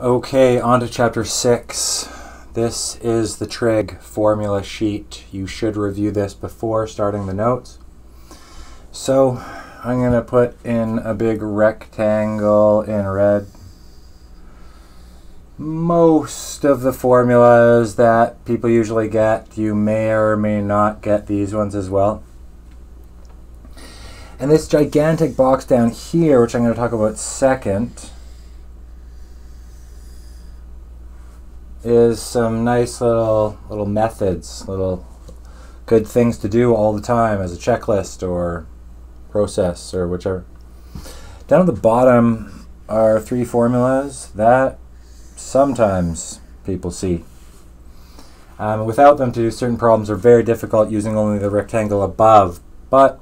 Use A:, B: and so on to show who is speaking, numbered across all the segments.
A: Okay, on to chapter 6. This is the trig formula sheet. You should review this before starting the notes. So I'm going to put in a big rectangle in red. Most of the formulas that people usually get, you may or may not get these ones as well. And this gigantic box down here, which I'm going to talk about second, is some nice little little methods, little good things to do all the time as a checklist or process or whichever. Down at the bottom are three formulas that sometimes people see. Um, without them to do certain problems are very difficult using only the rectangle above, but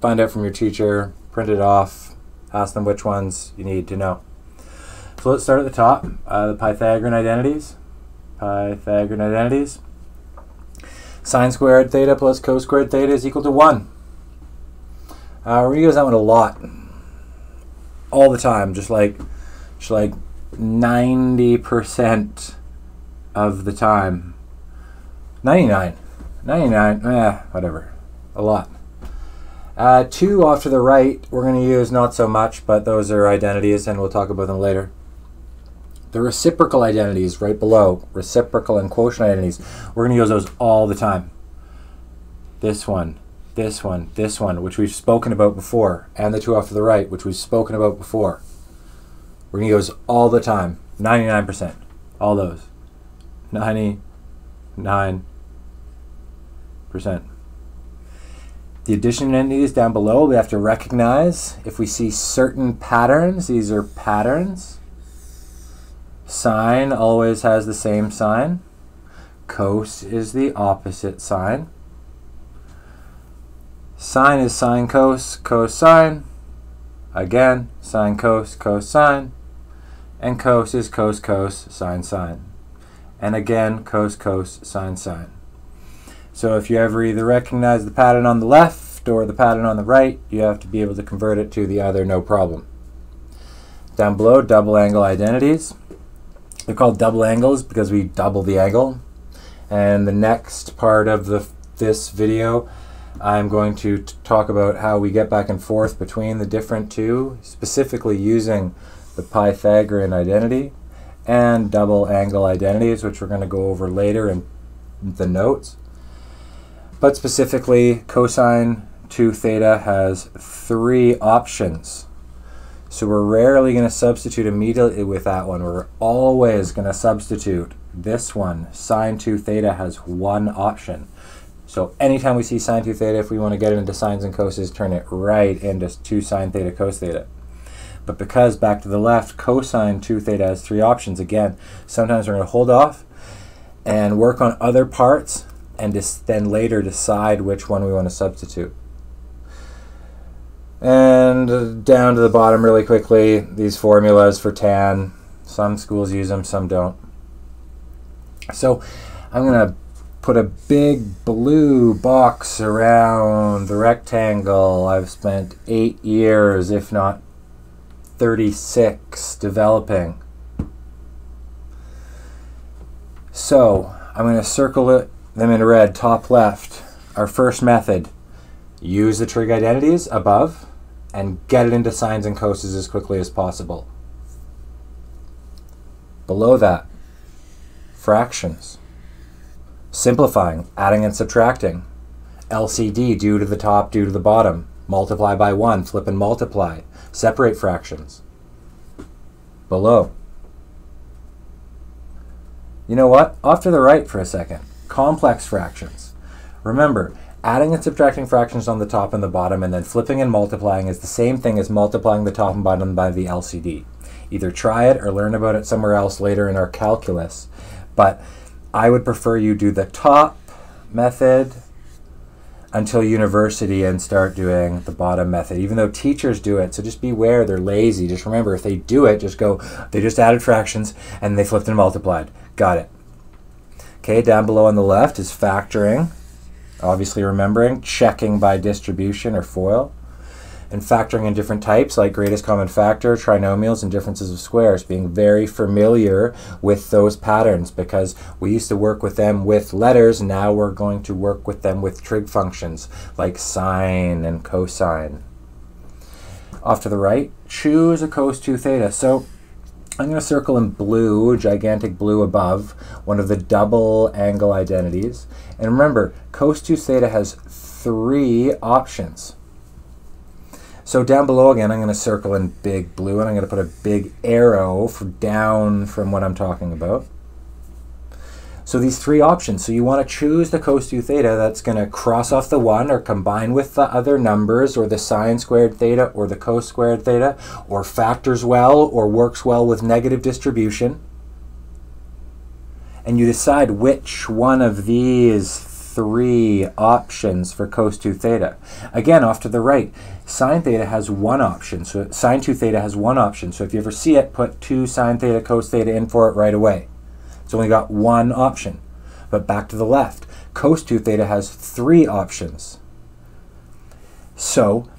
A: find out from your teacher, print it off, ask them which ones you need to know. So let's start at the top. Uh, the Pythagorean identities. Pythagorean identities. Sine squared theta plus cos squared theta is equal to 1. Uh, to use that one a lot. All the time. Just like, just like 90% of the time. 99. 99. Eh, whatever. A lot. Uh, two off to the right, we're going to use not so much, but those are identities, and we'll talk about them later. The reciprocal identities right below, reciprocal and quotient identities, we're going to use those all the time. This one, this one, this one, which we've spoken about before, and the two off to the right, which we've spoken about before. We're going to use all the time. 99%. All those. 99%. The addition identities down below, we have to recognize if we see certain patterns, these are patterns Sine always has the same sign. Cos is the opposite sign. Sine is sine cos, cosine. Again, sine cos, cosine. And cos is cos cos, sine sine. And again, cos cos, sine sine. So if you ever either recognize the pattern on the left or the pattern on the right, you have to be able to convert it to the other, no problem. Down below, double angle identities. They're called double angles because we double the angle. And the next part of the, this video, I'm going to talk about how we get back and forth between the different two, specifically using the Pythagorean identity and double angle identities, which we're going to go over later in the notes. But specifically, cosine 2 theta has three options. So we're rarely going to substitute immediately with that one. We're always going to substitute this one. Sine 2 theta has one option. So anytime we see sine 2 theta, if we want to get it into sines and coses, turn it right into 2 sine theta cos theta. But because, back to the left, cosine 2 theta has three options, again, sometimes we're going to hold off and work on other parts and just then later decide which one we want to substitute. And down to the bottom really quickly, these formulas for tan. Some schools use them, some don't. So I'm going to put a big blue box around the rectangle. I've spent eight years, if not 36, developing. So I'm going to circle it, them in red, top left. Our first method, use the trig identities above and get it into sines and coses as quickly as possible. Below that, fractions. Simplifying, adding and subtracting. LCD, due to the top, due to the bottom. Multiply by 1, flip and multiply. Separate fractions. Below. You know what? Off to the right for a second. Complex fractions. Remember, Adding and subtracting fractions on the top and the bottom and then flipping and multiplying is the same thing as multiplying the top and bottom by the LCD. Either try it or learn about it somewhere else later in our calculus. But I would prefer you do the top method until university and start doing the bottom method, even though teachers do it. So just beware, they're lazy. Just remember, if they do it, just go, they just added fractions and they flipped and multiplied. Got it. Okay, down below on the left is factoring obviously remembering, checking by distribution or FOIL. and factoring in different types like greatest common factor, trinomials, and differences of squares, being very familiar with those patterns because we used to work with them with letters, now we're going to work with them with trig functions like sine and cosine. Off to the right, choose a cos 2 theta. So I'm going to circle in blue, gigantic blue above, one of the double angle identities. And remember, cos 2 theta has three options. So down below again, I'm going to circle in big blue, and I'm going to put a big arrow for down from what I'm talking about. So these three options. So you want to choose the cos 2 theta that's going to cross off the 1 or combine with the other numbers or the sine squared theta or the cos squared theta or factors well or works well with negative distribution. And you decide which one of these three options for cos 2 theta. Again, off to the right, sine theta has one option. So sine 2 theta has one option. So if you ever see it, put 2 sine theta cos theta in for it right away. It's only got one option. But back to the left, cos 2 theta has three options. So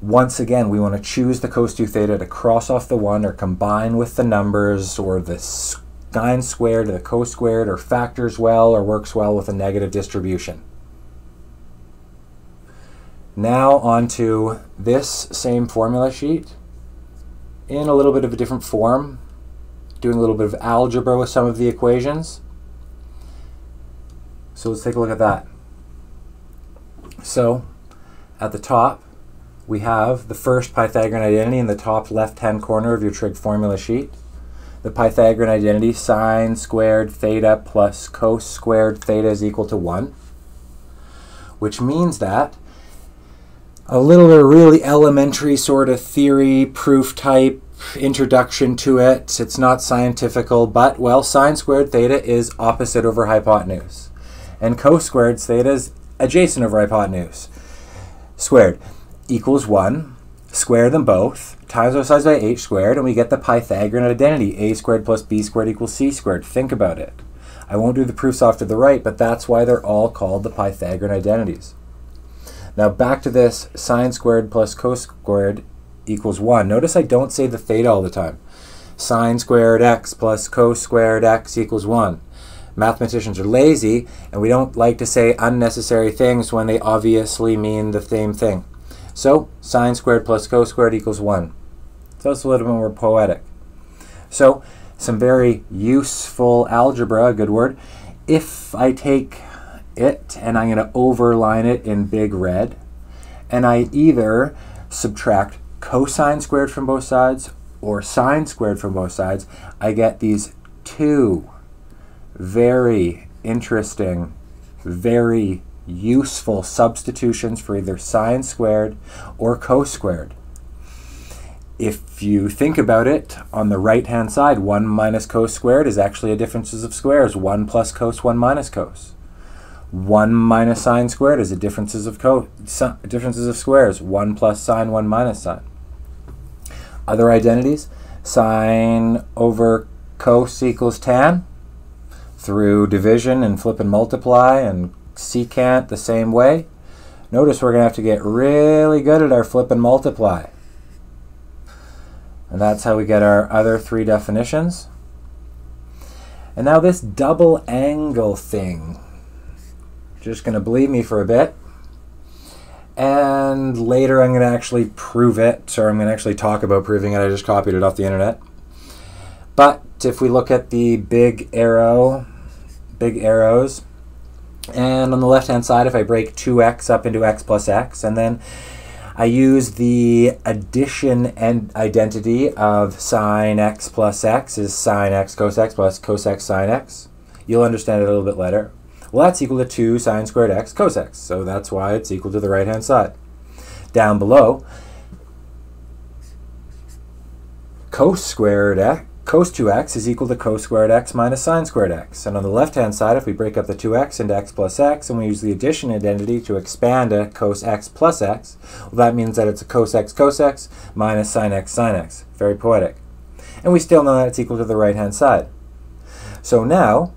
A: once again, we want to choose the cos 2 theta to cross off the 1 or combine with the numbers or the sine squared or the cos squared or factors well or works well with a negative distribution. Now onto this same formula sheet in a little bit of a different form, doing a little bit of algebra with some of the equations. So let's take a look at that. So at the top, we have the first Pythagorean identity in the top left-hand corner of your trig formula sheet the Pythagorean identity, sine squared theta plus cos squared theta is equal to 1, which means that a little really elementary sort of theory, proof type, introduction to it. It's not scientifical, but, well, sine squared theta is opposite over hypotenuse. And cos squared theta is adjacent over hypotenuse. Squared equals 1. Square them both times our size by h squared, and we get the Pythagorean identity, a squared plus b squared equals c squared. Think about it. I won't do the proofs off to the right, but that's why they're all called the Pythagorean identities. Now back to this sine squared plus cos squared equals 1. Notice I don't say the theta all the time. Sine squared x plus cos squared x equals 1. Mathematicians are lazy, and we don't like to say unnecessary things when they obviously mean the same thing. So sine squared plus cos squared equals 1. So it's a little bit more poetic. So some very useful algebra, a good word. If I take it and I'm going to overline it in big red, and I either subtract cosine squared from both sides or sine squared from both sides, I get these two very interesting, very useful substitutions for either sine squared or cos squared if you think about it, on the right-hand side, 1 minus cos squared is actually a differences of squares. 1 plus cos, 1 minus cos. 1 minus sine squared is a differences of cos, differences of squares. 1 plus sine, 1 minus sine. Other identities, sine over cos equals tan. Through division and flip and multiply and secant the same way. Notice we're going to have to get really good at our flip and multiply. And that's how we get our other three definitions. And now this double angle thing. Just going to believe me for a bit. And later I'm going to actually prove it, or I'm going to actually talk about proving it. I just copied it off the internet. But if we look at the big arrow, big arrows, and on the left hand side, if I break 2x up into x plus x, and then I use the addition and identity of sine x plus x is sine x cos x plus cos x sine x. You'll understand it a little bit later. Well, that's equal to 2 sine squared x cos x, so that's why it's equal to the right-hand side. Down below, cos squared x cos 2x is equal to cos squared x minus sine squared x. And on the left-hand side, if we break up the 2x into x plus x, and we use the addition identity to expand a cos x plus x, well, that means that it's a cos x cos x minus sine x sine x. Very poetic. And we still know that it's equal to the right-hand side. So now,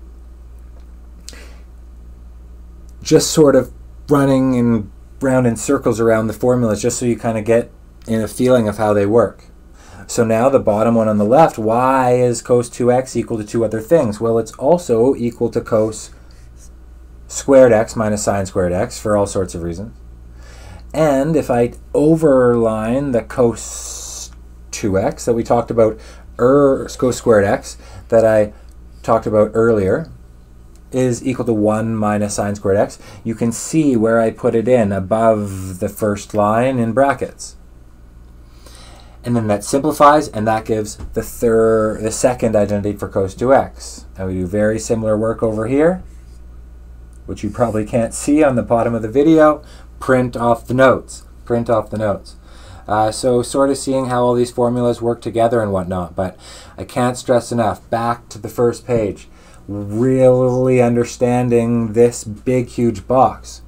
A: just sort of running and round in circles around the formulas just so you kind of get in a feeling of how they work. So now the bottom one on the left, y is cos 2x equal to two other things? Well, it's also equal to cos squared x minus sine squared x for all sorts of reasons. And if I overline the cos 2x that we talked about, er, cos squared x, that I talked about earlier, is equal to 1 minus sine squared x, you can see where I put it in above the first line in brackets and then that simplifies and that gives the third the second identity for cos 2x and we do very similar work over here which you probably can't see on the bottom of the video. Print off the notes. Print off the notes. Uh, so sort of seeing how all these formulas work together and whatnot but I can't stress enough back to the first page really understanding this big huge box.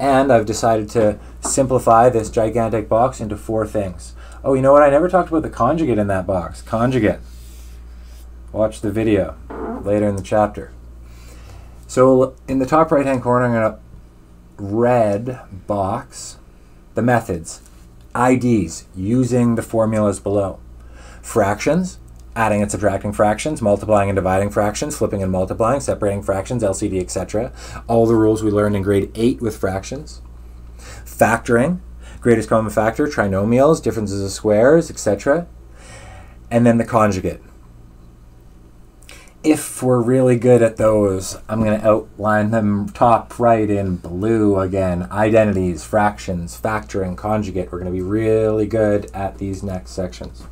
A: And I've decided to simplify this gigantic box into four things Oh, you know what? I never talked about the conjugate in that box. Conjugate. Watch the video later in the chapter. So in the top right hand corner, I'm going to red box the methods, IDs, using the formulas below. Fractions, adding and subtracting fractions, multiplying and dividing fractions, flipping and multiplying, separating fractions, LCD, etc. All the rules we learned in grade 8 with fractions. Factoring, greatest common factor, trinomials, differences of squares, etc. And then the conjugate. If we're really good at those, I'm going to outline them top right in blue again. Identities, fractions, factoring, conjugate. We're going to be really good at these next sections.